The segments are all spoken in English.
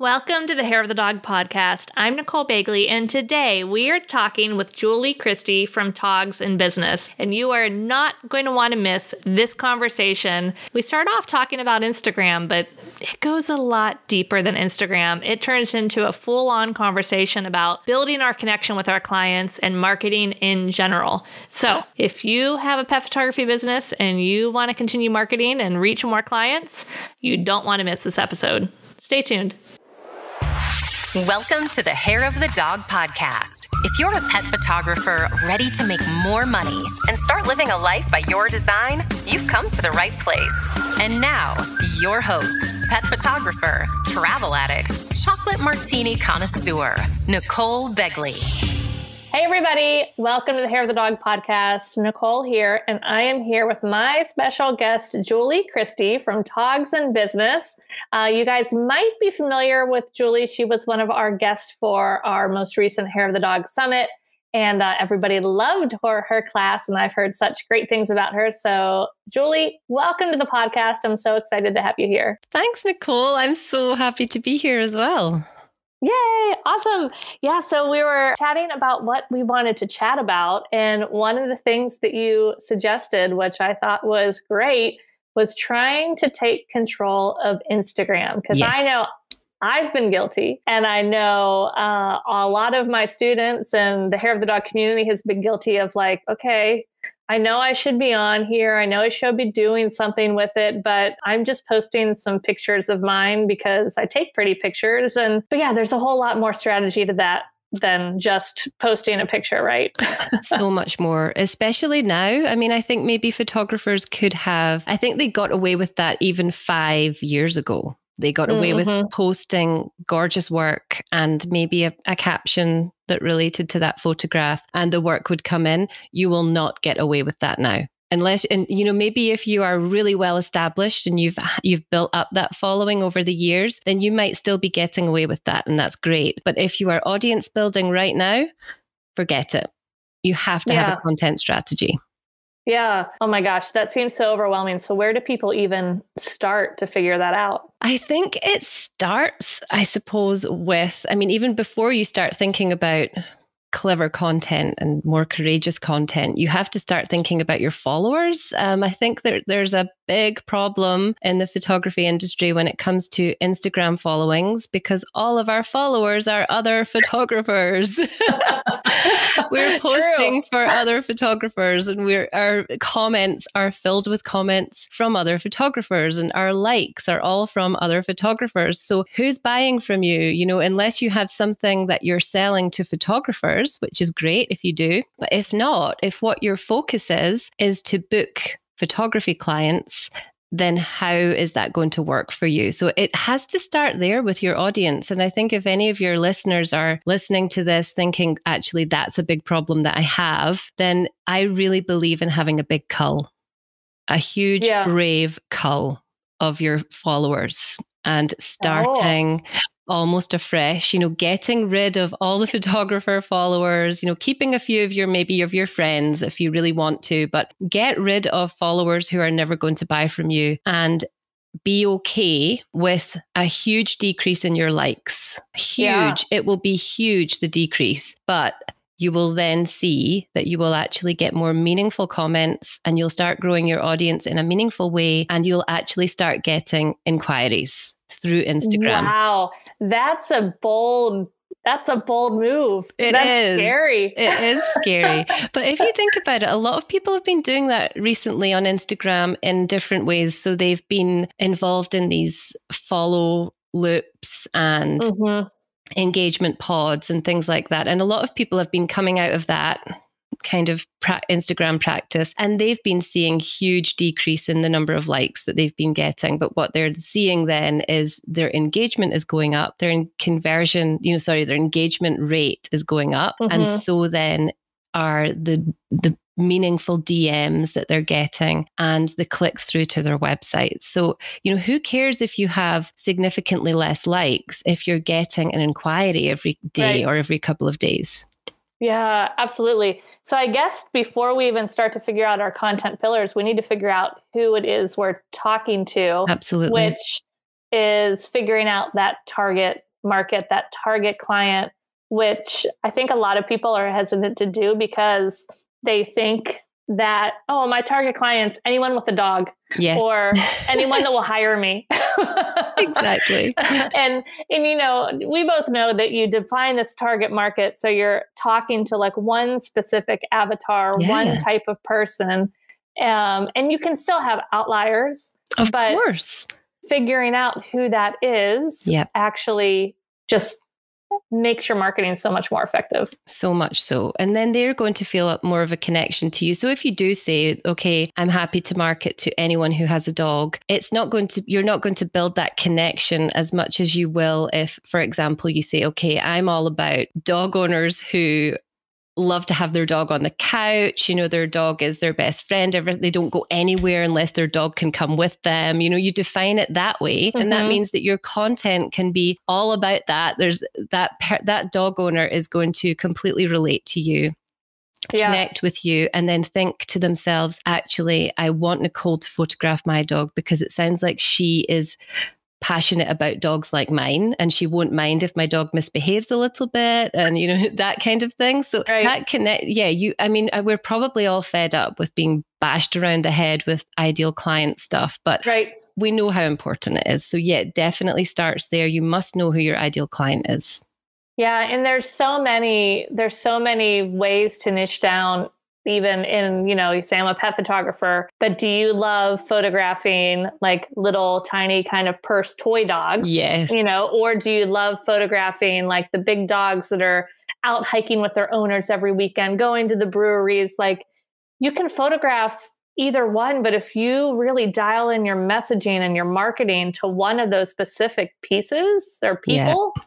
Welcome to the Hair of the Dog podcast. I'm Nicole Begley, and today we are talking with Julie Christie from Togs in Business. And you are not going to want to miss this conversation. We start off talking about Instagram, but it goes a lot deeper than Instagram. It turns into a full on conversation about building our connection with our clients and marketing in general. So, if you have a pet photography business and you want to continue marketing and reach more clients, you don't want to miss this episode. Stay tuned. Welcome to the Hair of the Dog podcast. If you're a pet photographer ready to make more money and start living a life by your design, you've come to the right place. And now, your host, pet photographer, travel addict, chocolate martini connoisseur, Nicole Begley. Hey, everybody. Welcome to the Hair of the Dog podcast. Nicole here, and I am here with my special guest, Julie Christie from Togs in Business. Uh, you guys might be familiar with Julie. She was one of our guests for our most recent Hair of the Dog Summit, and uh, everybody loved her, her class, and I've heard such great things about her. So, Julie, welcome to the podcast. I'm so excited to have you here. Thanks, Nicole. I'm so happy to be here as well. Yay! Awesome. Yeah. So we were chatting about what we wanted to chat about. And one of the things that you suggested, which I thought was great, was trying to take control of Instagram. Because yes. I know I've been guilty. And I know uh, a lot of my students and the hair of the dog community has been guilty of like, okay, I know I should be on here. I know I should be doing something with it, but I'm just posting some pictures of mine because I take pretty pictures. And, but yeah, there's a whole lot more strategy to that than just posting a picture, right? so much more, especially now. I mean, I think maybe photographers could have, I think they got away with that even five years ago. They got away mm-hmm. with posting gorgeous work and maybe a, a, caption that related to that photograph, and the work would come in. You will not get away with that now. Unless, and you know, maybe if you are really well established and you've you've built up that following over the years, then you might still be getting away with that, and that's great. But if you are audience building right now, forget it. You have to yeah. have a content strategy. Yeah. Oh my gosh, that seems so overwhelming. So, where do people even start to figure that out? I think it starts, I suppose, with, I mean, even before you start thinking about clever content and more courageous content, you have to start thinking about your followers. Um, I think there, there's a big problem in the photography industry when it comes to Instagram followings because all of our followers are other photographers. we're posting True. for other photographers and we're our comments are filled with comments from other photographers and our likes are all from other photographers. So who's buying from you? You know, unless you have something that you're selling to photographers, which is great if you do. But if not, if what your focus is is to book photography clients, then how is that going to work for you? So it has to start there with your audience. And I think if any of your listeners are listening to this thinking, actually, that's a big problem that I have, then I really believe in having a big cull, a huge, yeah. brave cull of your followers and oh. starting oh almost afresh, you know, getting rid of all the photographer followers, you know, keeping a few of your maybe of your friends if you really want to, but get rid of followers who are never going to buy from you and be okay with a huge decrease in your likes. Huge. Yeah. It will be huge, the decrease. But you will then see that you will actually get more meaningful comments and you'll start growing your audience in a meaningful way and you'll actually start getting inquiries through Instagram. Wow. That's a bold that's a bold move. It That's is. scary. It is scary. but if you think about it, a lot of people have been doing that recently on Instagram in different ways. So they've been involved in these follow loops and mm-hmm. engagement pods and things like that. And a lot of people have been coming out of that kind of pra- Instagram practice, and they've been seeing huge decrease in the number of likes that they've been getting. But what they're seeing then is their engagement is going up, their conversion, you know, sorry, their engagement rate is going up, mm-hmm. and so then are the the meaningful DMs that they're getting and the clicks through to their website. So, you know, who cares if you have significantly less likes if you're getting an inquiry every day right. or every couple of days? Yeah, absolutely. So I guess before we even start to figure out our content pillars, we need to figure out who it is we're talking to. Absolutely. Which is figuring out that target market, that target client, which I think a lot of people are hesitant to do because they think that oh my target clients anyone with a dog yes. or anyone that will hire me exactly and and you know we both know that you define this target market so you're talking to like one specific avatar yeah. one type of person um, and you can still have outliers of but course figuring out who that is yep. actually just makes your marketing so much more effective. So much so. And then they're going to feel more of a connection to you. So if you do say, okay, I'm happy to market to anyone who has a dog, it's not going to, you're not going to build that connection as much as you will if, for example, you say, okay, I'm all about dog owners who love to have their dog on the couch. You know, their dog is their best friend. They don't go anywhere unless their dog can come with them. You know, you define it that way, mm-hmm. and that mm-hmm. means that your content can be all about that. There's that that dog owner is going to completely relate to you. Yeah. Connect with you and then think to themselves, actually, I want Nicole to photograph my dog because it sounds like she is passionate about dogs like mine and she won't mind if my dog misbehaves a little bit and you know that kind of thing. So right. that connect yeah you i mean uh, we're probably all fed up with being bashed around the head with ideal client stuff but right. we know how important it is. So yeah it definitely starts there. You must know who your ideal client is. Yeah and there's so many there's so many ways to niche down even in, you know, you say I'm a pet photographer, but do you love photographing like little tiny kind of purse toy dogs? Yes. You know, or do you love photographing like the big dogs that are out hiking with their owners every weekend, going to the breweries? Like you can photograph either one, but if you really dial in your messaging and your marketing to one of those specific pieces or people, yeah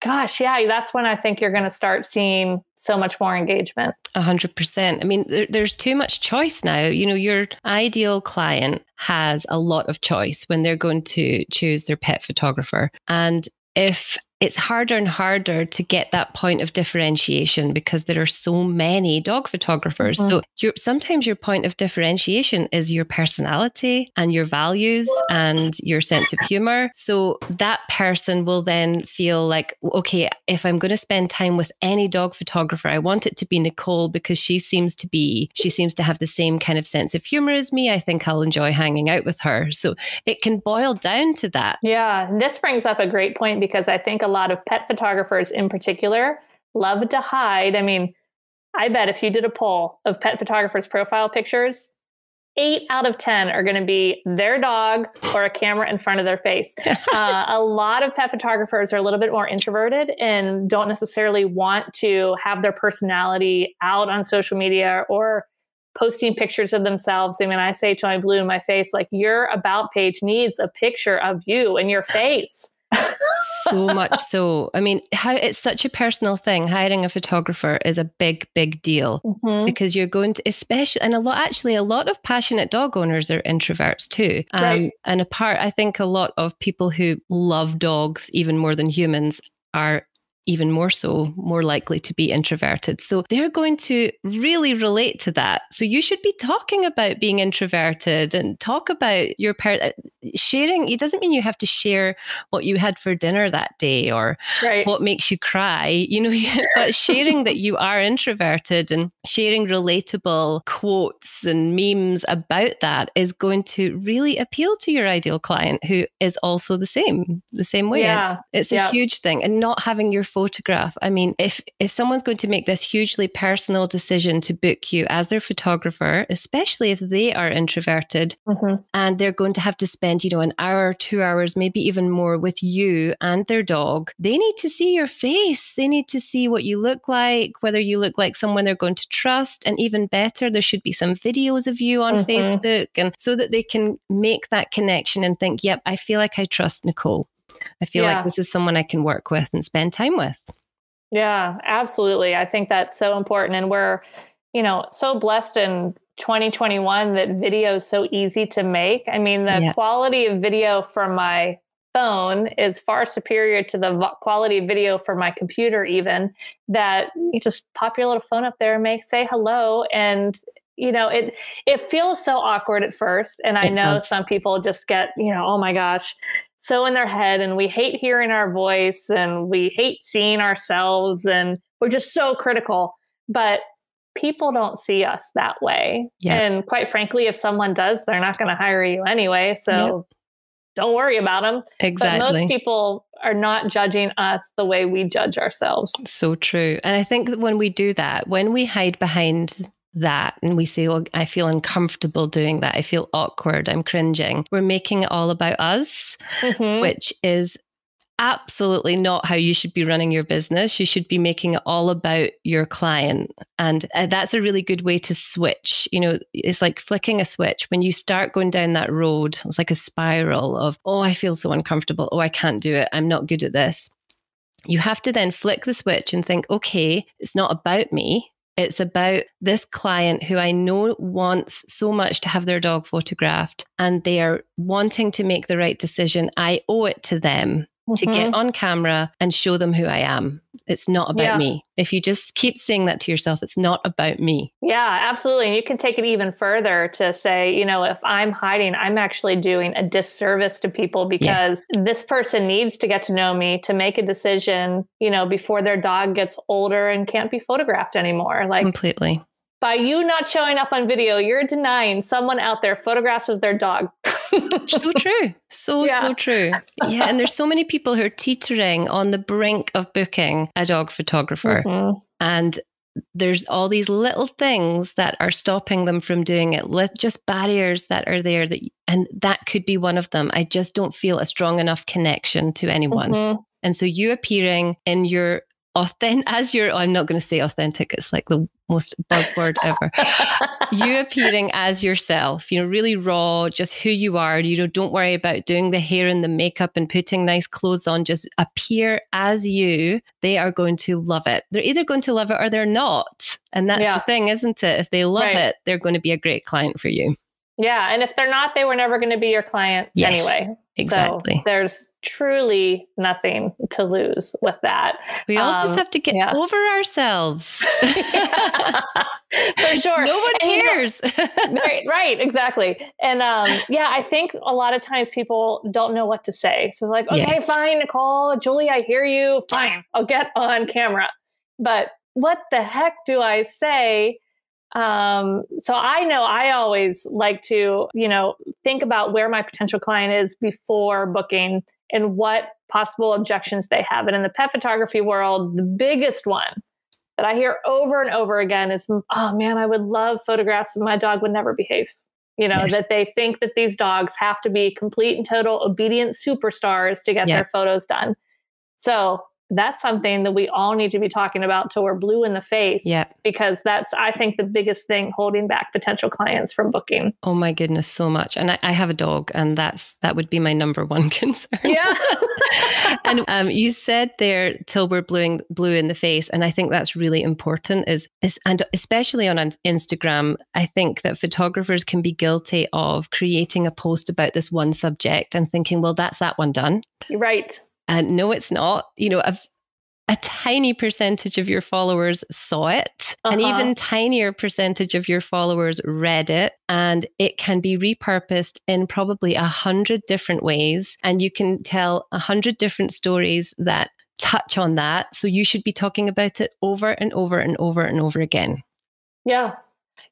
gosh, yeah, that's when I think you're going to start seeing so much more engagement. A hundred percent. I mean, there, there's too much choice now. You know, your ideal client has a lot of choice when they're going to choose their pet photographer. And if it's harder and harder to get that point of differentiation because there are so many dog photographers. Mm-hmm. So sometimes your point of differentiation is your personality and your values and your sense of humor. So that person will then feel like, okay, if I'm going to spend time with any dog photographer, I want it to be Nicole because she seems to be, she seems to have the same kind of sense of humor as me. I think I'll enjoy hanging out with her. So it can boil down to that. Yeah. This brings up a great point because I think a lot of pet photographers in particular love to hide. I mean, I bet if you did a poll of pet photographers' profile pictures, eight out of 10 are going to be their dog or a camera in front of their face. uh, a lot of pet photographers are a little bit more introverted and don't necessarily want to have their personality out on social media or posting pictures of themselves. I mean, I say to my blue in my face, like, your about page needs a picture of you and your face so much so. I mean, how it's such a personal thing. Hiring a photographer is a big, big deal mm-hmm. because you're going to, especially, and a lot, actually, a lot of passionate dog owners are introverts too. Um, right. And apart, I think a lot of people who love dogs even more than humans are even more so, more likely to be introverted. So they're going to really relate to that. So you should be talking about being introverted and talk about your part. Sharing, it doesn't mean you have to share what you had for dinner that day or right. what makes you cry, you know, but sharing that you are introverted and sharing relatable quotes and memes about that is going to really appeal to your ideal client who is also the same, the same way. Yeah. It's a huge thing. And not having your photograph. I mean, if if someone's going to make this hugely personal decision to book you as their photographer, especially if they are introverted mm-hmm. and they're going to have to spend, you know, an hour, two hours, maybe even more with you and their dog, they need to see your face. They need to see what you look like, whether you look like someone they're going to trust, and even better, there should be some videos of you on mm-hmm. Facebook, and so that they can make that connection and think, "Yep, I feel like I trust Nicole." I feel yeah. like this is someone I can work with and spend time with. Yeah, absolutely. I think that's so important. And we're, you know, so blessed in 2021 that video is so easy to make. I mean, the yeah. quality of video from my phone is far superior to the quality of video for my computer, even that you just pop your little phone up there and make say hello and you know, it it feels so awkward at first. And I It know does. some people just get, you know, oh my gosh, so in their head and we hate hearing our voice and we hate seeing ourselves and we're just so critical. But people don't see us that way. Yeah. And quite frankly, if someone does, they're not going to hire you anyway. So don't worry about them. But most people are not judging us the way we judge ourselves. So true. And I think that when we do that, when we hide behind that and we say, Oh, I feel uncomfortable doing that, I feel awkward, I'm cringing, we're making it all about us, Mhm. which is absolutely not how you should be running your business. You should be making it all about your client. And uh, that's a really good way to switch. You know, it's like flicking a switch. When you start going down that road, it's like a spiral of, oh, I feel so uncomfortable. Oh, I can't do it. I'm not good at this. You have to then flick the switch and think, okay, it's not about me. It's about this client who I know wants so much to have their dog photographed and they are wanting to make the right decision. I owe it to them to get mm-hmm. on camera and show them who I am. It's not about Yeah. me. If you just keep saying that to yourself, it's not about me. Yeah, absolutely. And you can take it even further to say, you know, if I'm hiding, I'm actually doing a disservice to people because this person needs to get to know me to make a decision, you know, before their dog gets older and can't be photographed anymore. Like Completely. By you not showing up on video, you're denying someone out there photographs of their dog. So true. So, Yeah. so true. Yeah. And there's so many people who are teetering on the brink of booking a dog photographer. Mhm. And there's all these little things that are stopping them from doing it, just barriers that are there that, and that could be one of them. I just don't feel a strong enough connection to anyone. Mhm. And so you appearing in your authentic, as your, I'm not going to say authentic, it's like the most buzzword ever. you appearing as yourself, you know, really raw, just who you are. You know, don't worry about doing the hair and the makeup and putting nice clothes on. Just appear as you. They are going to love it. They're either going to love it or they're not. And that's Yeah. the thing, isn't it? If they love Right. it, they're going to be a great client for you. yeah. And if they're not, they were never going to be your client Yes, anyway. Exactly. So there's truly nothing to lose with that. we all just um, have to get yeah. over ourselves. For sure. no one And, you know, cares. right, right, exactly. And um, yeah, I think a lot of times people don't know what to say. So like, okay, Yes. fine, Nicole, Julie, I hear you. Fine, I'll get on camera. But what the heck do I say? Um, so I know I always like to, you know, think about where my potential client is before booking and what possible objections they have. And in the pet photography world, the biggest one that I hear over and over again is, oh man, I would love photographs of my dog would never behave. You know, Yes. that they think that these dogs have to be complete and total obedient superstars to get their photos done. So that's something that we all need to be talking about till we're blue in the face. Yeah. Because that's, I think, the biggest thing holding back potential clients from booking. Oh my goodness, so much. And I, I have a dog, and that's that would be my number one concern. Yeah. and um, you said there till we're blue, blue in the face, and I think that's really important. Is, is and especially on Instagram, I think that photographers can be guilty of creating a post about this one subject and thinking, well, that's that one done. Right. And no, it's not. You know, a, a tiny percentage of your followers saw it, an Uh-huh. even tinier percentage of your followers read it, and it can be repurposed in probably a hundred different ways. And you can tell a hundred different stories that touch on that. So you should be talking about it over and over and over and over again. Yeah.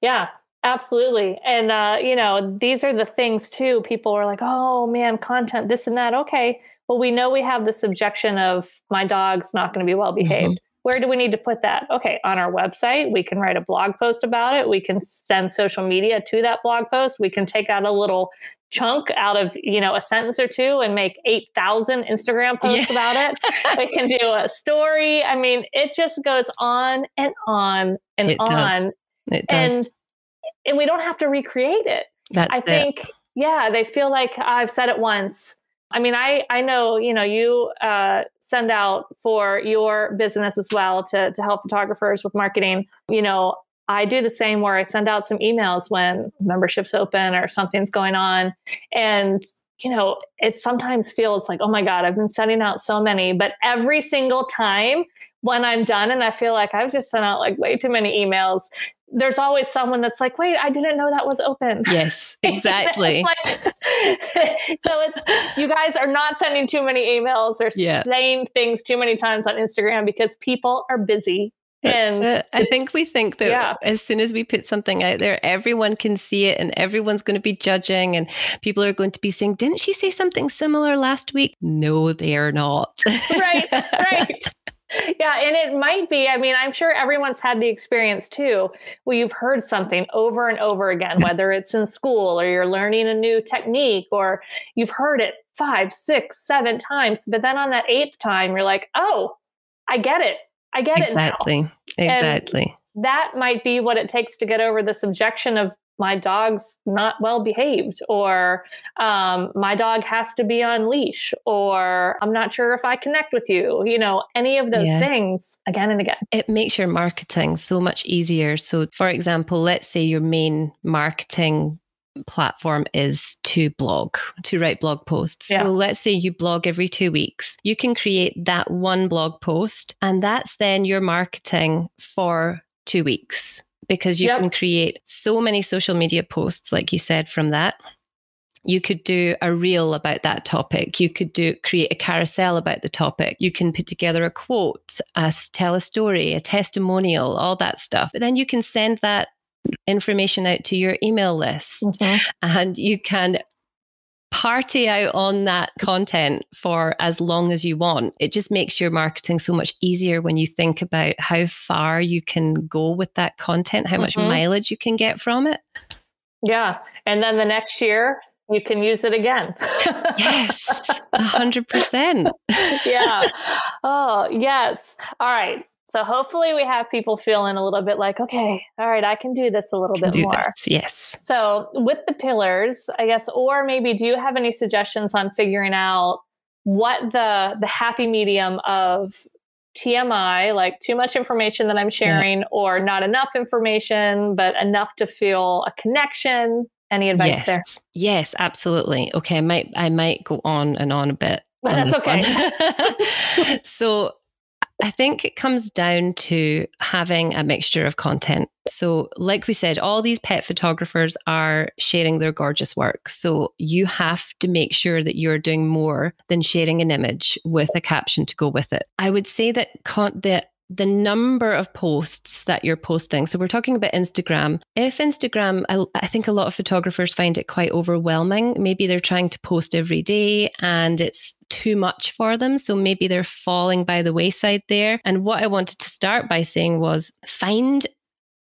Yeah. Absolutely. And, uh, you know, these are the things too. People are like, oh man, content, this and that. Okay. Well, we know we have this objection of my dog's not going to be well mm-hmm. behaved. Where do we need to put that? Okay. On our website, we can write a blog post about it. We can send social media to that blog post. We can take out a little chunk out of, you know, a sentence or two and make 8,000 Instagram posts Yeah. about it. we can do a story. I mean, it just goes on and on and It on It does. and and we don't have to recreate it. That's I it. think yeah, they feel like I've said it once. I mean, I I know you know you uh, send out for your business as well to to help photographers with marketing. You know, I do the same where I send out some emails when memberships open or something's going on, and you know, it sometimes feels like, oh my God, I've been sending out so many, but every single time when I'm done and I feel like I've just sent out like way too many emails, there's always someone that's like, wait, I didn't know that was open. Yes, exactly. like, so it's you guys are not sending too many emails or yeah. saying things too many times on Instagram because people are busy. And I think we think that yeah. as soon as we put something out there, everyone can see it and everyone's going to be judging and people are going to be saying, Didn't she say something similar last week? No, they are not. right, right. yeah, and it might be. I mean, I'm sure everyone's had the experience too, where you've heard something over and over again, whether it's in school or you're learning a new technique or you've heard it five, six, seven times. But then on that eighth time, you're like, oh, I get it. I get exactly. it now. Exactly. And that might be what it takes to get over this objection of my dog's not well behaved or um, my dog has to be on leash or i'm not sure if i connect with you you know any of those yeah. things again and again it makes your marketing so much easier so for example let's say your main marketing platform is to blog, to write blog posts. Yeah. So let's say you blog every two weeks. You can create that one blog post, and that's then your marketing for two weeks because you yep. can create so many social media posts, like you said, from that. You could do a reel about that topic. You could do create a carousel about the topic. You can put together a quote, a, tell a story, a testimonial, all that stuff. But then you can send that information out to your email list mm-hmm. and you can party out on that content for as long as you want. It just makes your marketing so much easier when you think about how far you can go with that content, how mm-hmm. much mileage you can get from it. Yeah. And then the next year, you can use it again. yes, a hundred percent. Yeah. Oh, yes. All right. So hopefully we have people feeling a little bit like, okay, all right, I can do this a little bit more. This, yes. So with the pillars, I guess, or maybe do you have any suggestions on figuring out what the the happy medium of TMI, like too much information that I'm sharing, yeah. or not enough information, but enough to feel a connection. Any advice yes. there? Yes, absolutely. Okay, I might I might go on and on a bit. That's okay. so I think it comes down to having a mixture of content. So, like we said, all these pet photographers are sharing their gorgeous work. So, you have to make sure that you're doing more than sharing an image with a caption to go with it. I would say that con- that the number of posts that you're posting. So we're talking about Instagram. If Instagram, I, I, think a lot of photographers find it quite overwhelming. Maybe they're trying to post every day and it's too much for them. So maybe they're falling by the wayside there. And what I wanted to start by saying was find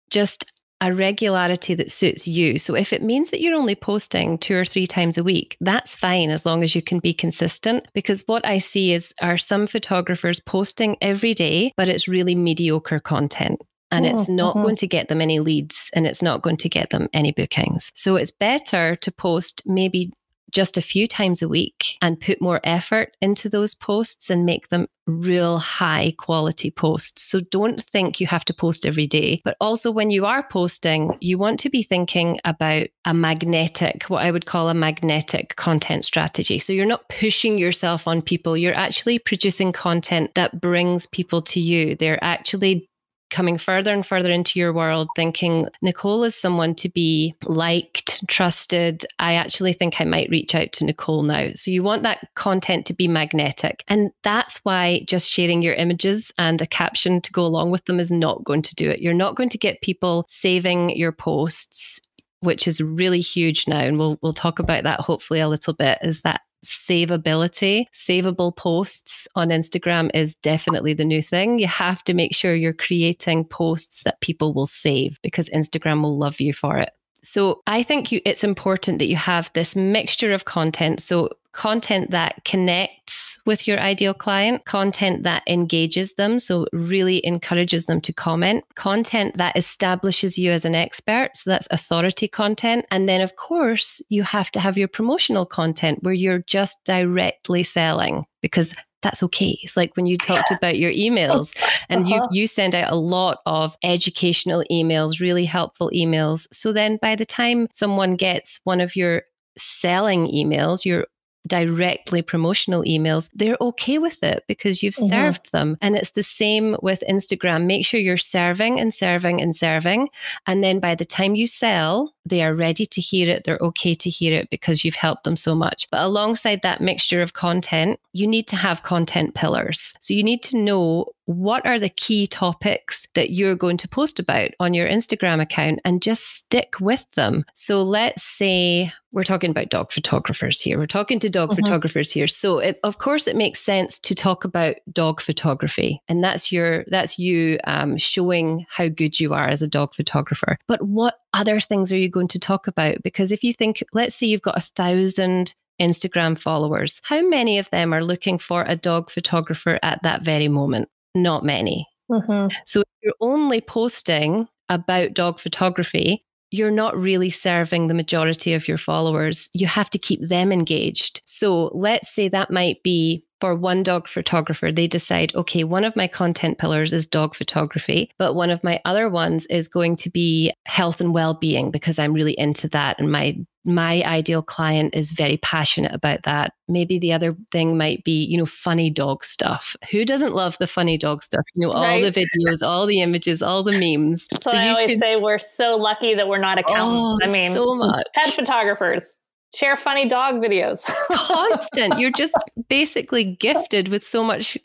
just a regularity that suits you. So if it means that you're only posting two or three times a week, that's fine as long as you can be consistent. Because what I see is are some photographers posting every day, but it's really mediocre content and it's oh, not uh-huh. going to get them any leads and it's not going to get them any bookings. So it's better to post maybe just a few times a week and put more effort into those posts and make them real high quality posts. So don't think you have to post every day. But also, when you are posting, you want to be thinking about a magnetic, what I would call a magnetic content strategy. So you're not pushing yourself on people, you're actually producing content that brings people to you. They're actually coming further and further into your world, thinking Nicole is someone to be liked, trusted. I actually think I might reach out to Nicole now. So you want that content to be magnetic. And that's why just sharing your images and a caption to go along with them is not going to do it. You're not going to get people saving your posts which is really huge now and we'll we'll talk about that hopefully a little bit is that savability. Savable posts on Instagram is definitely the new thing. You have to make sure you're creating posts that people will save because Instagram will love you for it. So I think you, it's important that you have this mixture of content. So content that connects with your ideal client, content that engages them, so really encourages them to comment, content that establishes you as an expert, so that's authority content. And then, of course, you have to have your promotional content where you're just directly selling because that's okay. It's like when you talked about your emails and uh-huh. you you send out a lot of educational emails, really helpful emails. So then by the time someone gets one of your selling emails, your directly promotional emails, they're okay with it because you've mm-hmm. served them. And it's the same with Instagram. Make sure you're serving and serving and serving. And then by the time you sell, they are ready to hear it. They're okay to hear it because you've helped them so much. But alongside that mixture of content, you need to have content pillars. So you need to know what are the key topics that you're going to post about on your Instagram account and just stick with them. So let's say we're talking about dog photographers here. We're talking to dog mm-hmm. photographers here. So it, of course it makes sense to talk about dog photography and that's your that's you um, showing how good you are as a dog photographer. But what other things are you going to talk about? Because if you think, let's say you've got a thousand Instagram followers, how many of them are looking for a dog photographer at that very moment? Not many. Mm-hmm. So if you're only posting about dog photography, you're not really serving the majority of your followers. You have to keep them engaged. So let's say that might be for one dog photographer, they decide, okay, one of my content pillars is dog photography, but one of my other ones is going to be health and well-being because I'm really into that and my my ideal client is very passionate about that. Maybe the other thing might be, you know, funny dog stuff. Who doesn't love the funny dog stuff? You know, all right. the videos, all the images, all the memes. So, so I always could, say we're so lucky that we're not accountants. Oh, I mean, so much. pet photographers share funny dog videos. Constant. You're just basically gifted with so much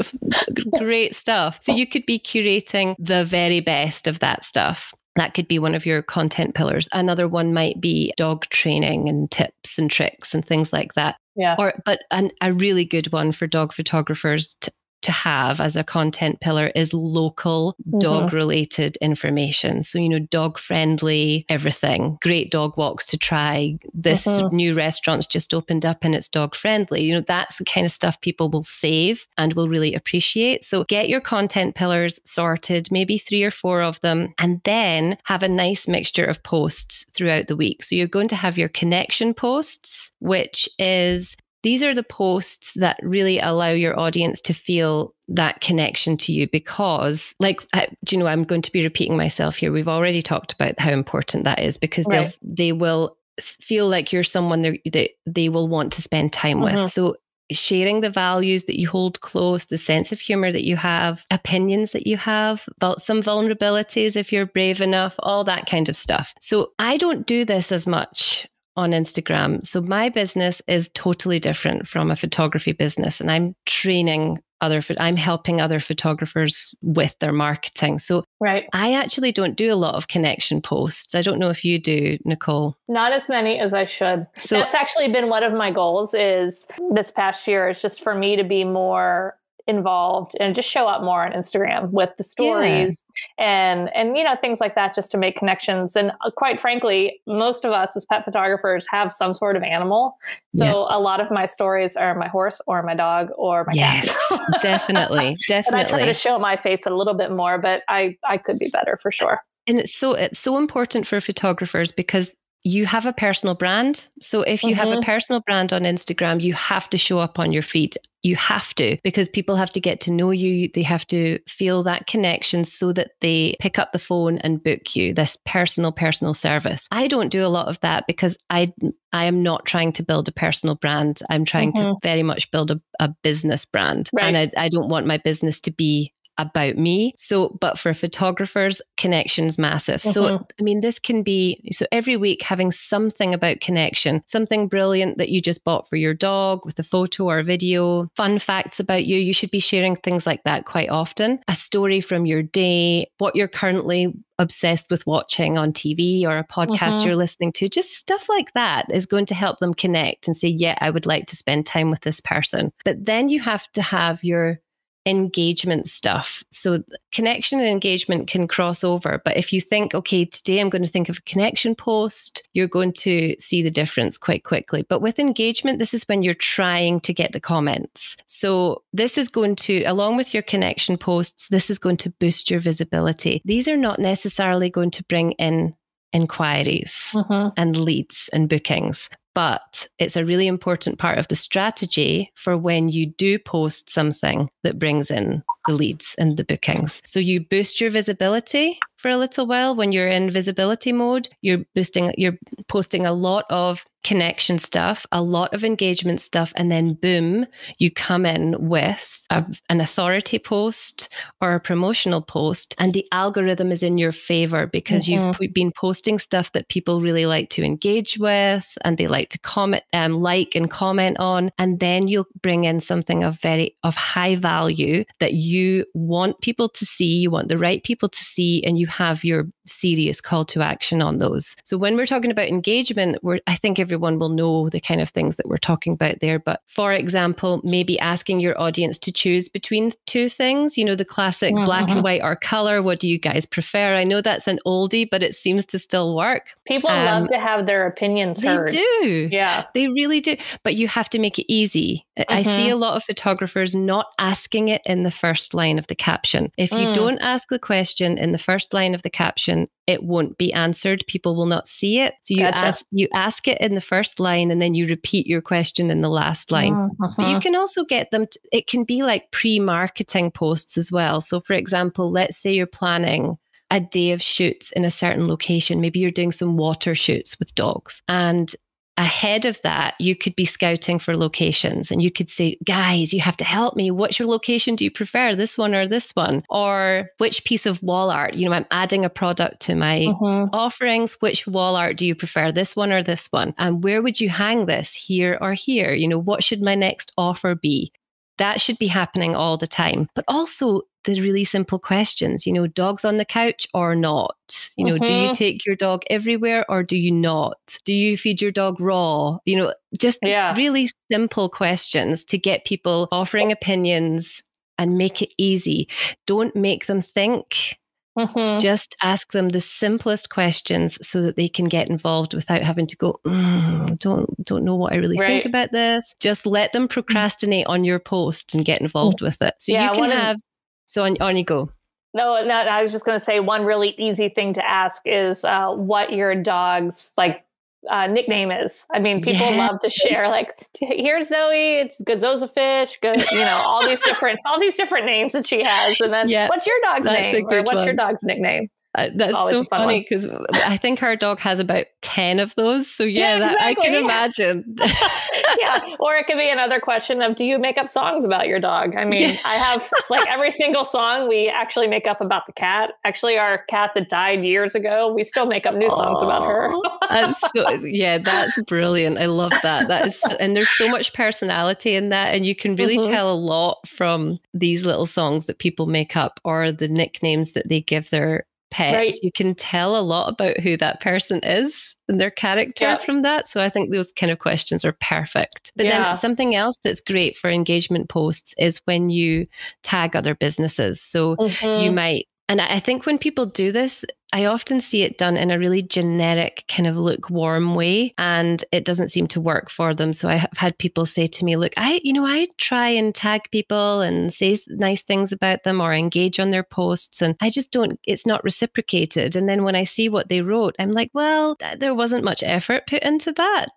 great stuff. So you could be curating the very best of that stuff. That could be one of your content pillars. Another one might be dog training and tips and tricks and things like that. Yeah. Or, but an, a really good one for dog photographers to, to have as a content pillar is local mm-hmm. dog related information. So, you know, dog friendly, everything, great dog walks to try. This mm-hmm. new restaurant's just opened up and it's dog friendly. You know, that's the kind of stuff people will save and will really appreciate. So, get your content pillars sorted, maybe three or four of them, and then have a nice mixture of posts throughout the week. So, you're going to have your connection posts, which is these are the posts that really allow your audience to feel that connection to you because like do you know i'm going to be repeating myself here we've already talked about how important that is because right. they'll they will feel like you're someone that they will want to spend time mm-hmm. with so sharing the values that you hold close, the sense of humor that you have, opinions that you have, some vulnerabilities if you're brave enough, all that kind of stuff. So I don't do this as much on Instagram. So my business is totally different from a photography business and I'm training other I'm helping other photographers with their marketing. So right. I actually don't do a lot of connection posts. I don't know if you do, Nicole. Not as many as I should. So that's actually been one of my goals is this past year is just for me to be more involved and just show up more on Instagram with the stories yeah. and and you know things like that just to make connections. And uh, quite frankly most of us as pet photographers have some sort of animal. So yeah. a lot of my stories are my horse or my dog or my yes, cat. Definitely definitely. And I try to show my face a little bit more but I I could be better for sure. And it's so it's so important for photographers because you have a personal brand. So if you mm-hmm. have a mm-hmm. personal brand on Instagram, you have to show up on your feed. You have to because people have to get to know you. They have to feel that connection so that they pick up the phone and book you this personal personal service. I don't do a lot of that because I I am not trying to build a personal brand. I'm trying mm-hmm. to very much build a, a business brand. Right. And I, I don't want my business to be about me. So, but for photographers, connection's massive. Mm-hmm. So, I mean, this can be so every week having something about connection, something brilliant that you just bought for your dog with a photo or a video, fun facts about you. You should be sharing things like that quite often. A story from your day, what you're currently obsessed with watching on TV or a podcast mm-hmm. you're listening to, just stuff like that is going to help them connect and say, Yeah, I would like to spend time with this person. But then you have to have your engagement stuff. So connection and engagement can cross over. But if you think, okay, today I'm going to think of a connection post, you're going to see the difference quite quickly. But with engagement, this is when you're trying to get the comments. So this is going to, along with your connection posts, this is going to boost your visibility. These are not necessarily going to bring in inquiries mm-hmm. and leads and bookings but it's a really important part of the strategy for when you do post something that brings in the leads and the bookings. So you boost your visibility for a little while when you're in visibility mode. You're boosting, you're posting a lot of connection stuff, a lot of engagement stuff, and then boom, you come in with a, an authority post or a promotional post, and the algorithm is in your favor because mm-hmm. you've been posting stuff that people really like to engage with and they like to comment, um, like and comment on, and then you'll bring in something of very of high value that you want people to see, you want the right people to see, and you have your serious call to action on those. So when we're talking about engagement, we're I think everyone will know the kind of things that we're talking about there. But for example, maybe asking your audience to choose between two things, you know, the classic mm-hmm. black and mm-hmm. white or color. What do you guys prefer? I know that's an oldie, but it seems to still work. People um, love to have their opinions heard. They do. Yeah. They really do. But you have to make it easy. Mm-hmm. I see mm-hmm. a lot of photographers not asking it in the first line of the caption. If you mm. don't ask the question in the first line of the caption, it won't be answered. People will not see it. So you gotcha. ask you ask it in the first line and then you repeat your question in the last line. Uh-huh. But you can also get them to, it can be like pre-marketing posts as well. So for example, let's say you're planning a day of shoots in a certain location. Maybe you're doing some water shoots with dogs and ahead of that, you could be scouting for locations and you could say, guys, you have to help me. What's your location do you prefer, this one or this one? Or which piece of wall art? You know, I'm adding a product to my mm-hmm. offerings. Which wall art do you prefer, this one or this one? And where would you hang this, here or here? You know, what should my next offer be? That should be happening all the time. But also, the really simple questions, you know, dogs on the couch or not? You know, mm-hmm. do you mm-hmm. take your dog everywhere or do you not? Do you feed your dog raw? You know, just yeah. really simple questions to get people offering opinions and make it easy. Don't make them think. Mm-hmm. Just ask them the simplest questions so that they can get involved without having to go, mm, don't don't know what I really right. think about this. Just let them mm. procrastinate on your post and get involved with it. So yeah, you can have so on, on you go. No, no, I was just going to say one really easy thing to ask is uh, what your dog's like uh, nickname is. I mean, people yeah. love to share like, here's Zoe, it's good Zoe's a fish, good, you know, all these different, all these different names that she has. And then yeah, what's your dog's name? Or what's one. your dog's nickname? Uh, that's so funny because I think our dog has about 10 of those. So, yeah, yeah exactly. that, I can imagine. yeah. Or it could be another question of do you make up songs about your dog? I mean. I have like every single song we actually make up about the cat. Actually, our cat that died years ago, we still make up new songs about her. that's so, yeah, that's brilliant. I love that. That is, and there's so much personality in that. And you can really mm-hmm. tell a lot from these little songs that people make up or the nicknames that they give their pets, right. you can tell a lot about who that person is and their character yeah. from that. So I think those kind of questions are perfect. But yeah. then something else that's great for engagement posts is when you tag other businesses. So mm-hmm. you might and I think when people do this, I often see it done in a really generic, kind of lukewarm way, and it doesn't seem to work for them. So I have had people say to me, Look, I, you know, I try and tag people and say nice things about them or engage on their posts, and I just don't, it's not reciprocated. And then when I see what they wrote, I'm like, Well, th- there wasn't much effort put into that.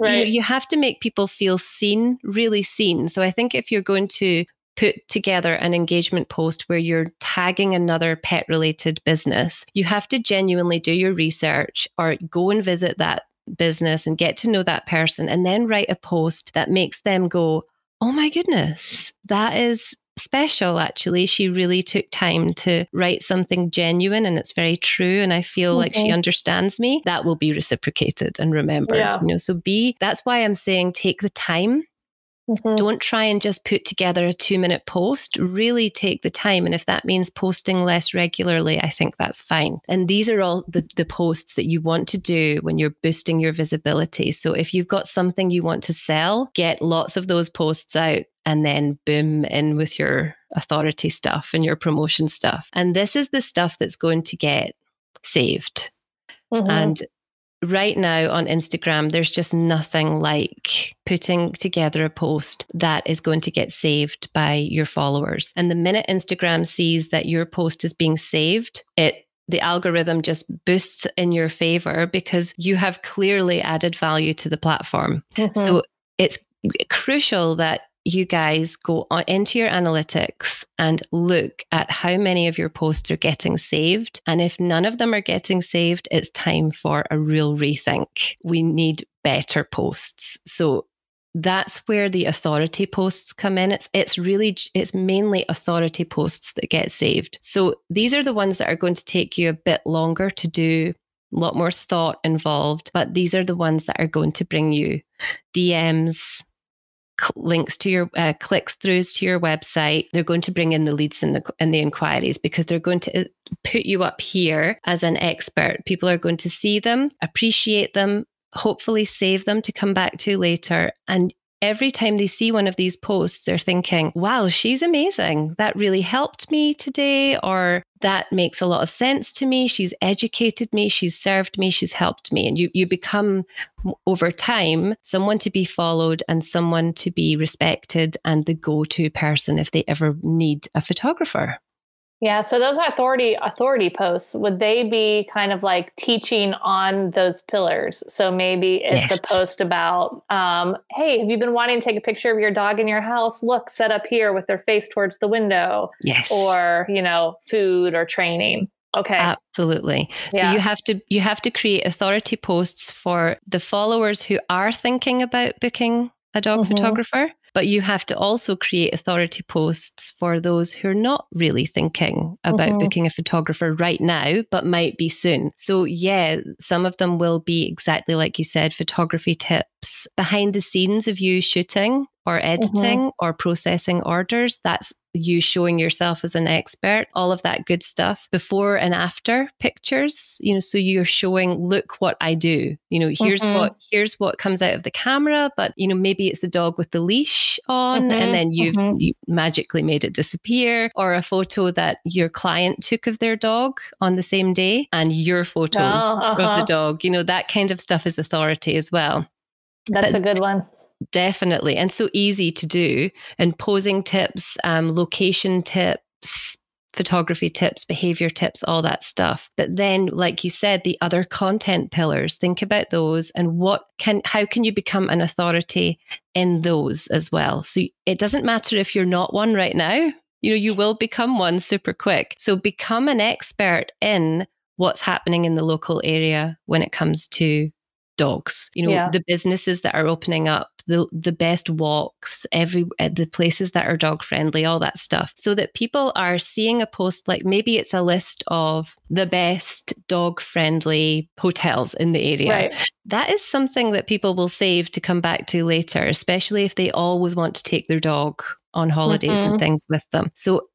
Right. You, know, you have to make people feel seen, really seen. So I think if you're going to put together an engagement post where you're tagging another pet related business, you have to genuinely do your research or go and visit that business and get to know that person and then write a post that makes them go, Oh my goodness, that is special actually she really took time to write something genuine and it's very true and i feel mm-hmm. like she understands me that will be reciprocated and remembered yeah. you know so be that's why i'm saying take the time Mm-hmm. Don't try and just put together a two minute post. Really take the time. And if that means posting less regularly, I think that's fine. And these are all the, the posts that you want to do when you're boosting your visibility. So if you've got something you want to sell, get lots of those posts out and then boom in with your authority stuff and your promotion stuff. And this is the stuff that's going to get saved. Mm-hmm. And right now on Instagram, there's just nothing like putting together a post that is going to get saved by your followers. And the minute Instagram sees that your post is being saved, it the algorithm just boosts in your favor because you have clearly added value to the platform. Mm-hmm. So it's crucial that you guys go on into your analytics and look at how many of your posts are getting saved. And if none of them are getting saved, it's time for a real rethink. We need better posts. So that's where the authority posts come in it's it's really it's mainly authority posts that get saved so these are the ones that are going to take you a bit longer to do a lot more thought involved but these are the ones that are going to bring you dms links to your uh, clicks throughs to your website. They're going to bring in the leads and the and the inquiries because they're going to uh, put you up here as an expert. People are going to see them appreciate them hopefully save them to come back to later and every time they see one of these posts, they're thinking, wow, she's amazing. That really helped me today. Or that makes a lot of sense to me. She's educated me. She's served me. She's helped me. And you, you become over time someone to be followed and someone to be respected and the go to person if they ever need a photographer. Yeah, so those authority authority posts would they be kind of like teaching on those pillars? So maybe it's yes. a post about, um, hey, have you been wanting to take a picture of your dog in your house? Look, set up here with their face towards the window. Yes, or you know, food or training. Okay. Absolutely. Yeah. So you have to you have to create authority posts for the followers who are thinking about booking a dog mm-hmm. photographer but you have to also create authority posts for those who are not really thinking about mm-hmm. booking a photographer right now, but might be soon. So, yeah, some of them will be exactly like you said photography tips behind the scenes of you shooting or editing mm-hmm. or processing orders. That's you showing yourself as an expert, all of that good stuff. Before and after pictures, you know, so you're showing, look what I do. You know, here's mm-hmm. what here's what comes out of the camera, but you know, maybe it's the dog with the leash on, mm-hmm. and then you've mm-hmm. you magically made it disappear, or a photo that your client took of their dog on the same day, and your photos oh, uh-huh. of the uh-huh. dog. You know, that kind of stuff is authority as well. That's but, a good one. Definitely. And so easy to do. And posing tips, um, location tips, photography tips, behavior tips, all that stuff. But then, like you said, the other content pillars, think about those and what can, how can you become an authority in those as well? So it doesn't matter if you're not one right now, you know, you will become one super quick. So become an expert in what's happening in the local area when it comes to dogs you know yeah. the businesses that are opening up the the best walks every uh, the places that are dog friendly all that stuff so that people are seeing a post like maybe it's a list of the best dog friendly hotels in the area right. that is something that people will save to come back to later especially if they always want to take their dog on holidays mm-hmm. and things with them so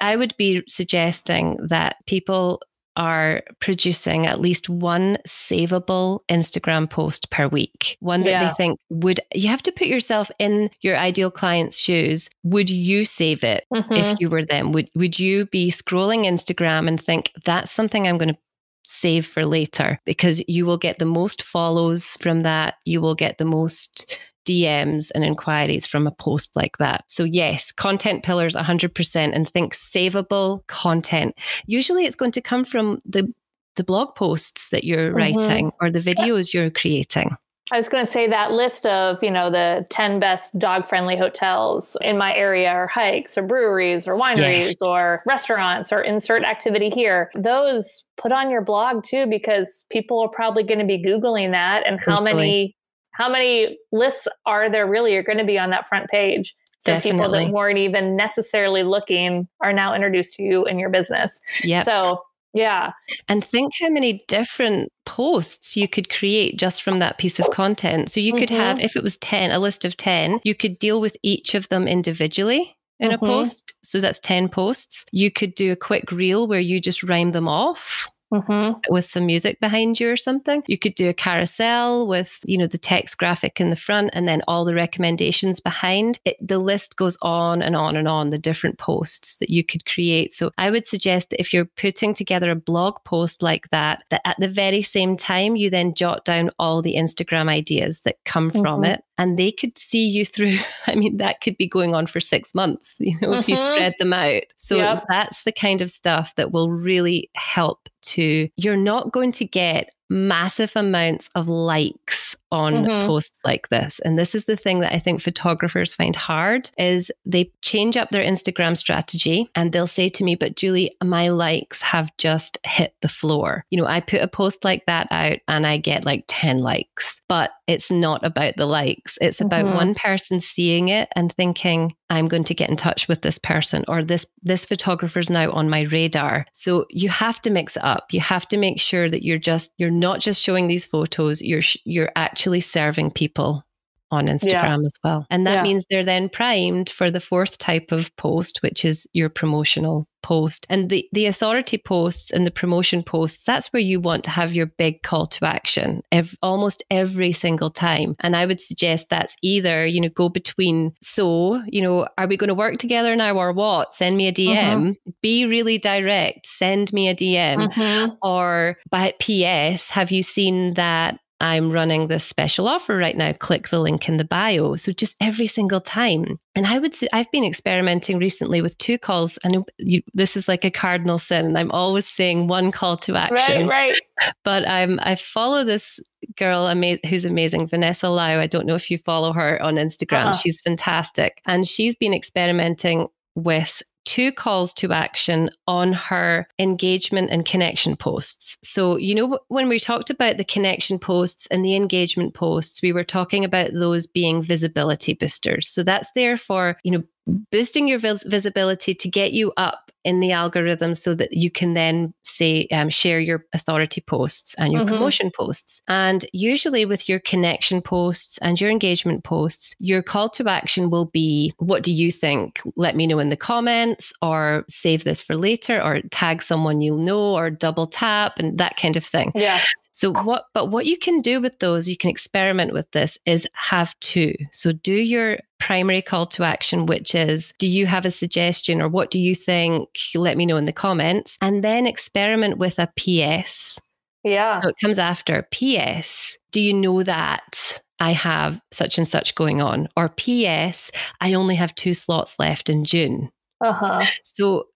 I would be suggesting that people are producing at least one savable Instagram post per week, one that yeah. they think would, you have to put yourself in your ideal client's shoes. Would you save it mm-hmm. if you were them? Would, would you be scrolling Instagram and think, that's something I'm going to save for later because you will get the most follows from that. You will get the most DMs and inquiries from a post like that. So, yes, content pillars 100% and think savable content. Usually it's going to come from the, the blog posts that you're mm-hmm. writing or the videos you're creating. I was going to say that list of, you know, the 10 best dog friendly hotels in my area or hikes or breweries or wineries yes. or restaurants or insert activity here. Those put on your blog too, because people are probably going to be Googling that and how many how many lists are there really are going to be on that front page? So Definitely. people that weren't even necessarily looking are now introduced to you in your business. Yeah. So yeah. And think how many different posts you could create just from that piece of content. So you could mm-hmm. have, if it was 10, a list of 10, you could deal with each of them individually in mm-hmm. a post. So that's 10 posts. You could do a quick reel where you just rhyme them off Mm-hmm. with some music behind you or something. You could do a carousel with, you know, the text graphic in the front and then all the recommendations behind. It, the list goes on and on and on, the different posts that you could create. So I would suggest that if you're putting together a blog post like that, that at the very same time, you then jot down all the Instagram ideas that come mm-hmm. from it and they could see you through. I mean, that could be going on for six months, you know, mm-hmm. if you mm-hmm. spread them out. So yep. that's the kind of stuff that will really help to, you're not going to get massive amounts of likes on mm-hmm. posts like this. And this is the thing that I think photographers find hard is they change up their Instagram strategy and they'll say to me, but Julie, my likes have just hit the floor. You know, I put a post like that out and I get like 10 likes, but it's not about the likes. It's about mm-hmm. one person seeing it and thinking, I'm going to get in touch with this person or this this photographer's now on my radar. So you have to mix it up. You have to make sure that you're just you're not just showing these photos, you're you're actually serving people on Instagram yeah. as well. And that yeah. means they're then primed for the fourth type of post, which is your promotional post. And the, the authority posts and the promotion posts, that's where you want to have your big call to action ev- almost every single time. And I would suggest that's either, you know, go between, so, you know, are we going to work together now or what? Send me a DM. Mm-hmm. Be really direct. Send me a DM. Mm-hmm. Or by PS, have you seen that I'm running this special offer right now. Click the link in the bio. So just every single time. And I would say I've been experimenting recently with two calls. And this is like a cardinal sin. I'm always saying one call to action. Right, right. But I'm, I follow this girl ama- who's amazing, Vanessa Lau. I don't know if you follow her on Instagram. Uh-huh. She's fantastic. And she's been experimenting with two calls to action on her engagement and connection posts. So, you know, when we talked about the connection posts and the engagement posts, we were talking about those being visibility boosters. So that's there for, you know, boosting your vis- visibility to get you up in the algorithm so that you can then say um, share your authority posts and your mm-hmm. promotion posts. And usually with your connection posts and your engagement posts your call to action will be what do you think? Let me know in the comments or save this for later or tag someone you'll know or double tap and that kind of thing. Yeah so what but what you can do with those, you can experiment with this is have two. So do your primary call to action, which is do you have a suggestion or what do you think? Let me know in the comments. And then experiment with a PS. Yeah. So it comes after PS. Do you know that? I have such and such going on. Or PS, I only have two slots left in June. Uh-huh. So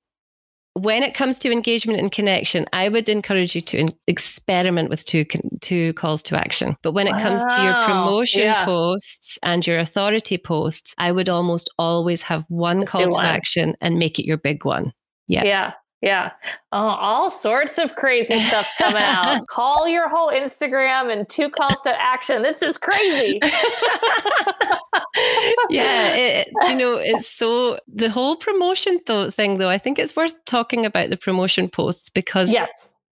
when it comes to engagement and connection, I would encourage you to experiment with two two calls to action. But when it wow. comes to your promotion yeah. posts and your authority posts, I would almost always have one Let's call to one. action and make it your big one. Yeah. Yeah. Yeah. Oh, all sorts of crazy stuff coming out. Call your whole Instagram and two calls to action. This is crazy. yeah. It, you know, it's so the whole promotion th- thing, though, I think it's worth talking about the promotion posts because yes.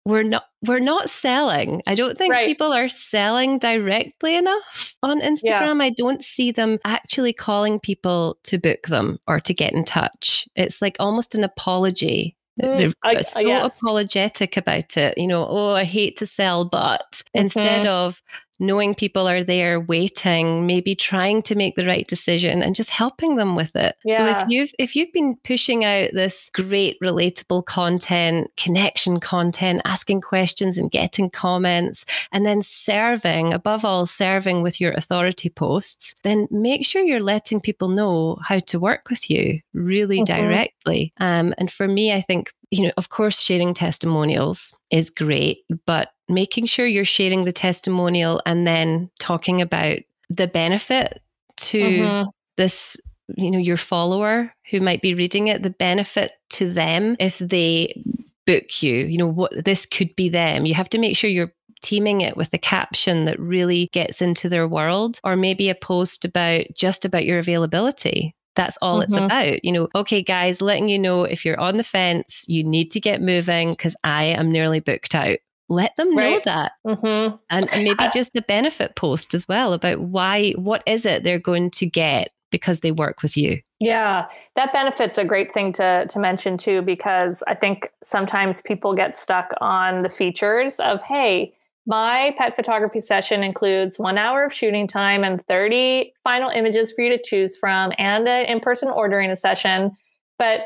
we're not we're not selling. I don't think right. people are selling directly enough on Instagram. Yeah. I don't see them actually calling people to book them or to get in touch. It's like almost an apology They're I, so yes. apologetic about it. You know, oh, I hate to sell, but mm-hmm. instead of knowing people are there waiting, maybe trying to make the right decision and just helping them with it. Yeah. So if you've if you've been pushing out this great relatable content, connection content, asking questions and getting comments, and then serving, above all, serving with your authority posts, then make sure you're letting people know how to work with you really mm-hmm. directly. Um, and for me, I think you know, of course, sharing testimonials is great, but making sure you're sharing the testimonial and then talking about the benefit to mm-hmm. this, you know, your follower who might be reading it, the benefit to them if they book you, you know, what this could be them. You have to make sure you're teaming it with a caption that really gets into their world or maybe a post about just about your availability that's all mm-hmm. it's about. You know, okay, guys, letting you know if you're on the fence, you need to get moving because I am nearly booked out. Let them know right. that. Mm-hmm. And, and maybe just the benefit post as well about why, what is it they're going to get because they work with you. Yeah, that benefit's a great thing to to mention too because I think sometimes people get stuck on the features of hey, my pet photography session includes one hour of shooting time and 30 final images for you to choose from and an in person ordering a session. But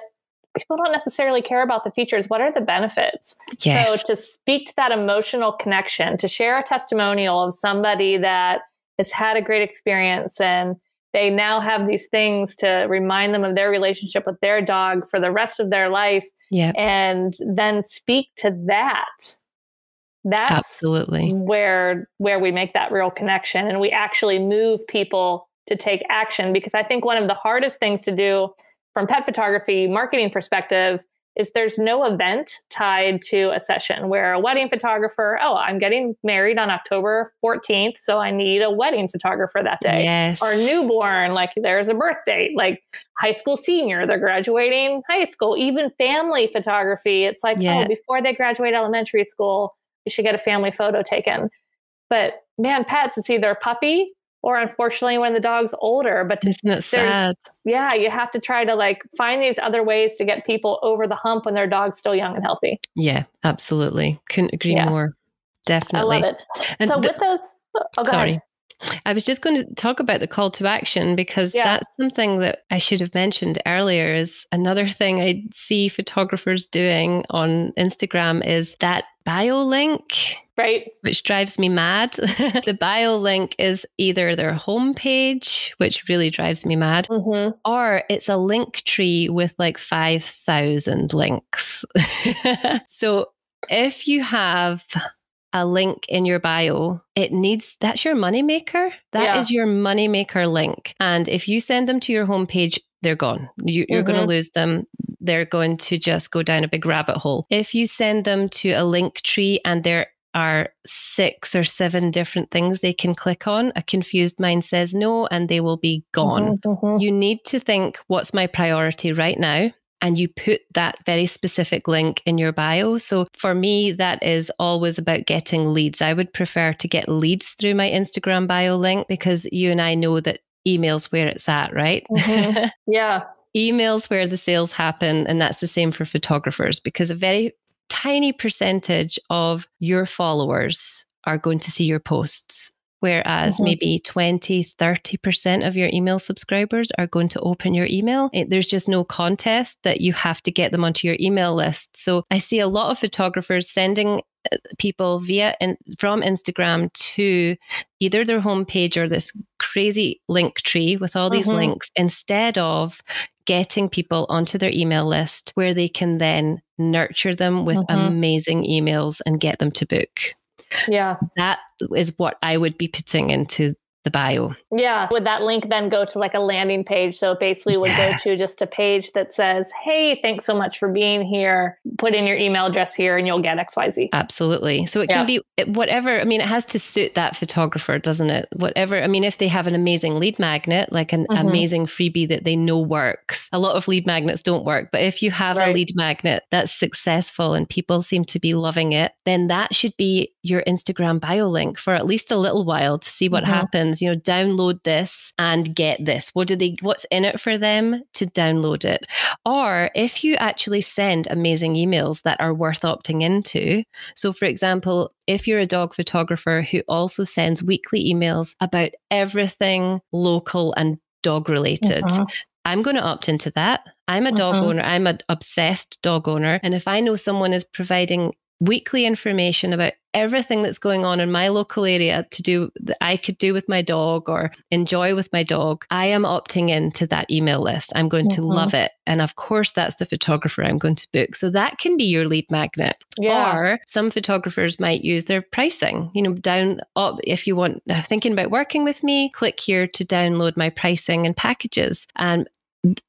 people don't necessarily care about the features. What are the benefits? Yes. So to speak to that emotional connection, to share a testimonial of somebody that has had a great experience and they now have these things to remind them of their relationship with their dog for the rest of their life. Yeah. And then speak to that That's absolutely where where we make that real connection and we actually move people to take action because I think one of the hardest things to do from pet photography marketing perspective is there's no event tied to a session where a wedding photographer, oh, I'm getting married on October 14th, so I need a wedding photographer that day. Yes. Or newborn, like there's a birth date, like high school senior, they're graduating high school, even family photography. It's like, Yeah. oh, before they graduate elementary school, you should get a family photo taken. But man, pets, it's either a puppy or unfortunately when the dog's older. But to sad? yeah, you have to try to like find these other ways to get people over the hump when their dog's still young and healthy. Yeah, absolutely. Couldn't agree Yeah. more. Definitely. I love it. And so the- with those, oh, sorry. ahead. I was just going to talk about the call to action because Yeah. that's something that I should have mentioned earlier is another thing I see photographers doing on Instagram is that bio link right? which drives me mad. the bio link is either their homepage, which really drives me mad, hmm or it's a link tree with like 5,000 links. so if you have a link in your bio, it needs that's your moneymaker. That is Yeah. your moneymaker link. And if you send them to your homepage, they're gone. You, you're going Mhm. to lose them. They're going to just go down a big rabbit hole. If you send them to a link tree and there are six or seven different things they can click on, a confused mind says no, and they will be gone. Mhm. You need to think, what's my priority right now? And you put that very specific link in your bio. So for me, that is always about getting leads. I would prefer to get leads through my Instagram bio link because you and I know that email's where it's at, right? Mhm. Yeah. emails where the sales happen. And that's the same for photographers because a very tiny percentage of your followers are going to see your posts. Whereas Mhm. maybe 20, 30% of your email subscribers are going to open your email. It- there's just no contest that you have to get them onto your email list. So I see a lot of photographers sending people via in, from Instagram to either their homepage or this crazy link tree with all these Mhm. links instead of getting people onto their email list where they can then nurture them with Mhm. amazing emails and get them to book. Yeah. That is what I would be putting into the bio. Yeah. Would that link then go to like a landing page? So it basically would Yeah. go to just a page that says, Hey, thanks so much for being here. Put in your email address here and you'll get XYZ. Absolutely. So it Yeah. can be whatever. I mean, it has to suit that photographer, doesn't it? Whatever. I mean, if they have an amazing lead magnet, like an Mhm. amazing freebie that they know works, a lot of lead magnets don't work. But if you have a lead magnet that's successful and people seem to be loving it, then that should be your Instagram bio link for at least a little while to see what Mhm. happens. You know, download this and get this. What do they, what's in it for them to download it? Or if you actually send amazing emails that are worth opting into, so, for example, if you're a dog photographer who also sends weekly emails about everything local and dog related, Mhm. I'm going to opt into that. I'm a dog Mhm. owner. I'm an obsessed dog owner. And if I know someone is providing weekly information about everything that's going on in my local area to do that I could do with my dog or enjoy with my dog, I am opting into that email list. I'm going to Mhm. love it. And of course, that's the photographer I'm going to book. So that can be your lead magnet. Yeah. Or some photographers might use their pricing. You know, down up if you want uh, thinking about working with me, click here to download my pricing and packages. And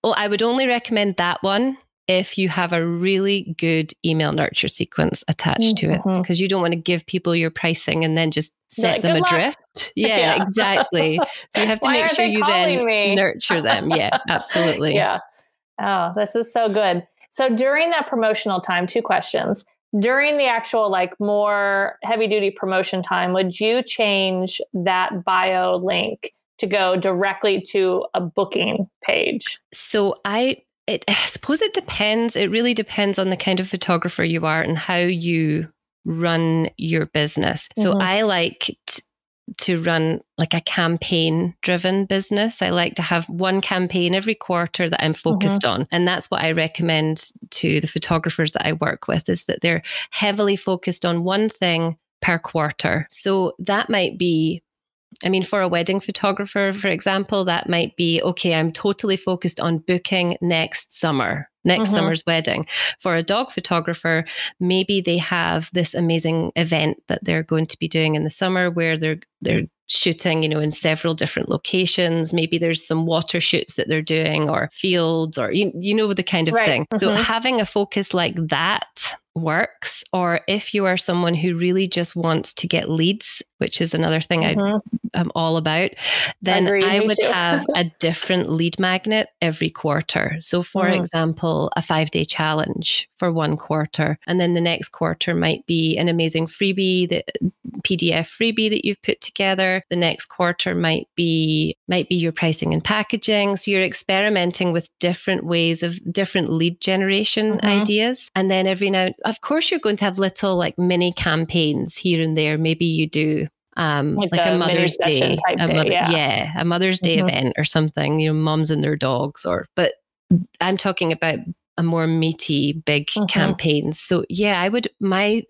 I would only recommend that one if you have a really good email nurture sequence attached to it Mhm. because you don't want to give people your pricing and then just set like, them adrift. Yeah, Yeah. exactly. So you have to make sure you then me? nurture them. Yeah, absolutely. Yeah. Oh, this is so good. So during that promotional time, two questions. During the actual like more heavy duty promotion time, would you change that bio link to go directly to a booking page? So I it I suppose it depends. It really depends on the kind of photographer you are and how you run your business. So Mhm. I like t- to run like a campaign driven business. I like to have one campaign every quarter that I'm focused on. And that's what I recommend to the photographers that I work with is that they're heavily focused on one thing per quarter. So that might be I mean, for a wedding photographer, for example, that might be okay, I'm totally focused on booking next summer next mm-hmm. summer's wedding. For a dog photographer, maybe they have this amazing event that they're going to be doing in the summer where they're they're shooting, you know, in several different locations. Maybe there's some water shoots that they're doing or fields or you, you know the kind of right. thing. Mm-hmm. So having a focus like that works or if you are someone who really just wants to get leads which is another thing mm-hmm. I, am all about then i, I would have a different lead magnet every quarter so for mm. example a five day challenge for one quarter and then the next quarter might be an amazing freebie that pdf freebie that you've put together the next quarter might be might be your pricing and packaging so you're experimenting with different ways of different lead generation mm-hmm. ideas and then every now of course you're going to have little like mini campaigns here and there. Maybe you do um, like, like a, a Mother's Day, a mother, yeah. yeah. a Mother's Day mm-hmm. event or something. You know, moms and their dogs, or but I'm talking about a more meaty big mm-hmm. campaigns. So yeah, I would my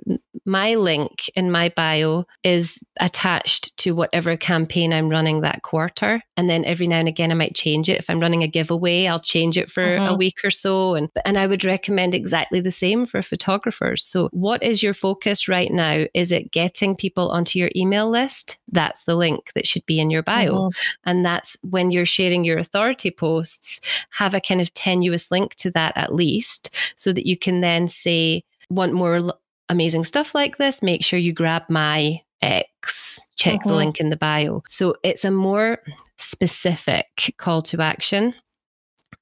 my link in my bio is attached to whatever campaign I'm running that quarter. And then every now and again I might change it. If I'm running a giveaway, I'll change it for mm-hmm. a week or so. And and I would recommend exactly the same for photographers. So what is your focus right now? Is it getting people onto your email list? That's the link that should be in your bio. Mm-hmm. And that's when you're sharing your authority posts, have a kind of tenuous link to that at least so that you can then say, want more amazing stuff like this, make sure you grab my X, check mm-hmm. the link in the bio. So it's a more specific call to action.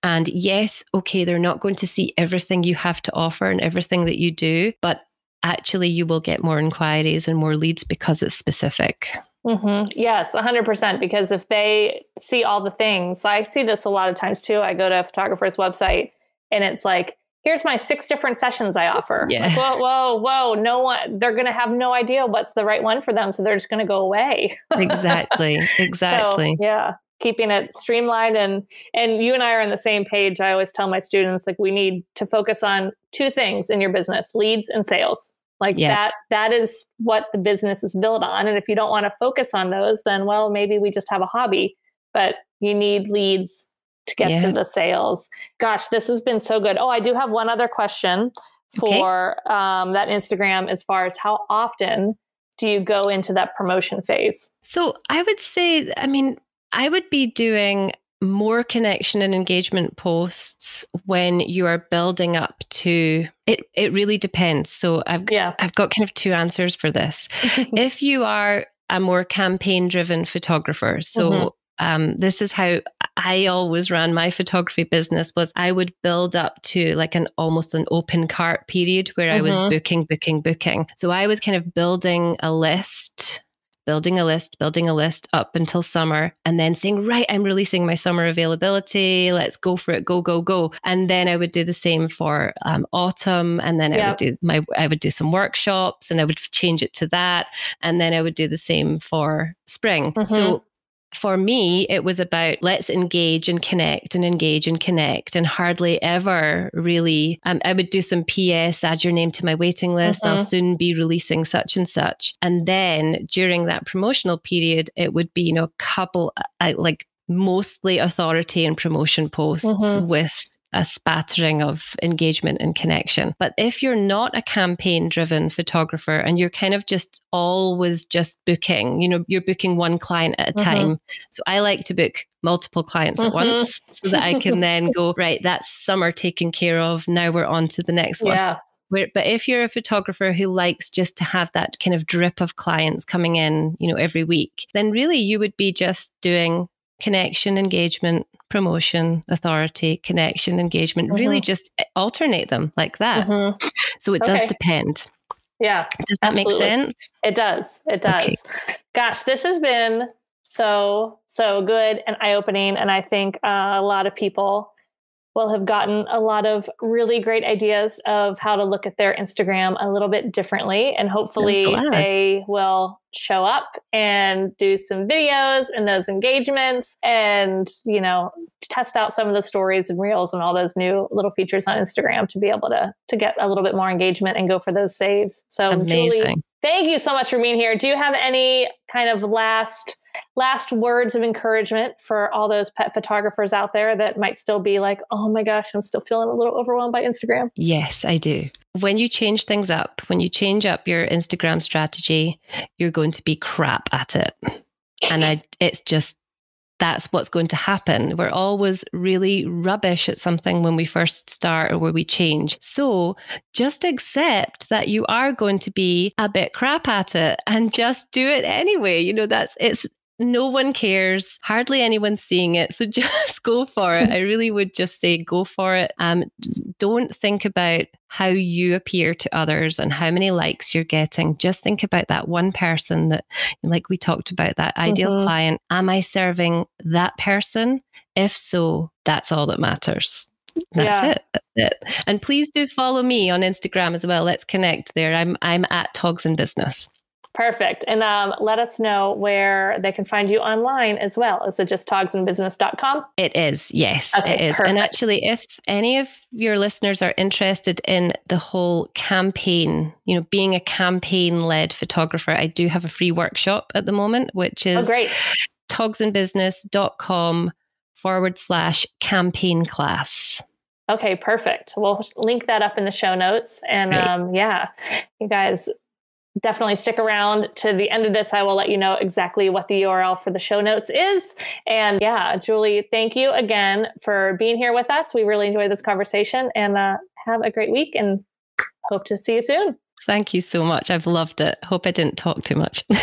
And yes, okay, they're not going to see everything you have to offer and everything that you do, but actually you will get more inquiries and more leads because it's specific. Mm-hmm. Yes, 100%. Because if they see all the things, I see this a lot of times too. I go to a photographer's website and it's like, here's my six different sessions I offer. Yeah. Like, whoa, whoa, whoa. No one, they're going to have no idea what's the right one for them. So they're just going to go away. exactly. Exactly. So, yeah. Keeping it streamlined and and you and I are on the same page. I always tell my students like we need to focus on two things in your business, leads and sales. Like yeah. that that is what the business is built on. And if you don't want to focus on those, then well, maybe we just have a hobby. But you need leads to get yeah. to the sales. Gosh, this has been so good. Oh, I do have one other question for okay. um, that Instagram as far as how often do you go into that promotion phase? So I would say, I mean, I would be doing more connection and engagement posts when you are building up to it it really depends so i've yeah. i've got kind of two answers for this if you are a more campaign driven photographer so mm-hmm um, this is how I always ran my photography business was I would build up to like an almost an open cart period where mm-hmm. I was mm-hmm. booking, booking, booking. So I was kind of building a list building a list, building a list up until summer, and then saying, right, I'm releasing my summer availability. Let's go for it. Go, go, go. And then I would do the same for um, autumn. And then I would do my, I would do some workshops and I would change it to that. And then I would do the same for spring. Mm-hmm. So for me, it was about let's engage and connect and engage and connect, and hardly ever really. Um, I would do some PS, add your name to my waiting list. Mm-hmm. I'll soon be releasing such and such. And then during that promotional period, it would be, you know, a couple, uh, like mostly authority and promotion posts mm-hmm. with a spattering of engagement and connection. But if you're not a campaign driven photographer and you're kind of just always just booking, you know, you're booking one client at a mm-hmm. time. So I like to book multiple clients mm-hmm. at once so that I can then go, right, that's summer taken care of. Now we're on to the next one. Yeah. Where, but if you're a photographer who likes just to have that kind of drip of clients coming in, you know, every week, then really you would be just doing connection, engagement, promotion, authority, connection, engagement. Mm-hmm. Really just alternate them like that. Mm-hmm. So it okay. does depend. Yeah. Does that absolutely. make sense? It does. It does. Okay. Gosh, this has been so, so good and eye opening. And I think uh, a lot of people will have gotten a lot of really great ideas of how to look at their Instagram a little bit differently. And hopefully they will show up and do some videos and those engagements and, you know, test out some of the stories and reels and all those new little features on Instagram to be able to to get a little bit more engagement and go for those saves. So Amazing. Julie, thank you so much for being here. Do you have any kind of last last words of encouragement for all those pet photographers out there that might still be like, oh my gosh, I'm still feeling a little overwhelmed by Instagram? Yes, I do. When you change things up, when you change up your Instagram strategy, you're going to be crap at it. And I, it's just that's what's going to happen. We're always really rubbish at something when we first start or where we change. So just accept that you are going to be a bit crap at it and just do it anyway. You know, that's it's no one cares. Hardly anyone's seeing it. So just go for it. I really would just say go for it. Um, don't think about how you appear to others and how many likes you're getting. Just think about that one person that, like we talked about, that ideal mm-hmm. client. Am I serving that person? If so, that's all that matters. That's yeah. it. That's it. And please do follow me on Instagram as well. Let's connect there. I'm I'm at Togs in Business. Perfect. And um, let us know where they can find you online as well. Is it just togsinbusiness.com? It is, yes, okay, it is. Perfect. And actually, if any of your listeners are interested in the whole campaign, you know, being a campaign led photographer, I do have a free workshop at the moment, which is oh, great. togsinbusiness.com forward slash campaign class. Okay, perfect. We'll link that up in the show notes. And um, yeah, you guys definitely stick around to the end of this. I will let you know exactly what the URL for the show notes is. And yeah, Julie, thank you again for being here with us. We really enjoyed this conversation and uh, have a great week and hope to see you soon. Thank you so much. I've loved it. Hope I didn't talk too much. no,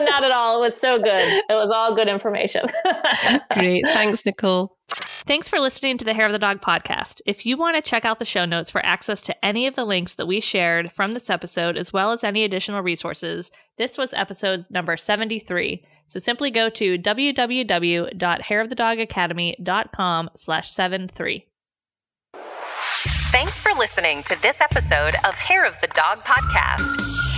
not at all. It was so good. It was all good information. Great. Thanks, Nicole. Thanks for listening to the Hair of the Dog podcast. If you want to check out the show notes for access to any of the links that we shared from this episode, as well as any additional resources, this was episode number 73. So simply go to www.hairofthedogacademy.com slash 73. Thanks for listening to this episode of Hair of the Dog podcast.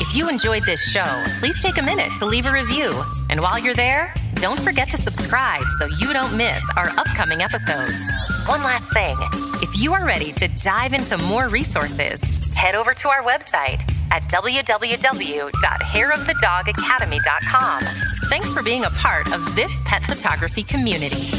If you enjoyed this show, please take a minute to leave a review. And while you're there, don't forget to subscribe so you don't miss our upcoming episodes. One last thing if you are ready to dive into more resources, head over to our website at www.hairofthedogacademy.com. Thanks for being a part of this pet photography community.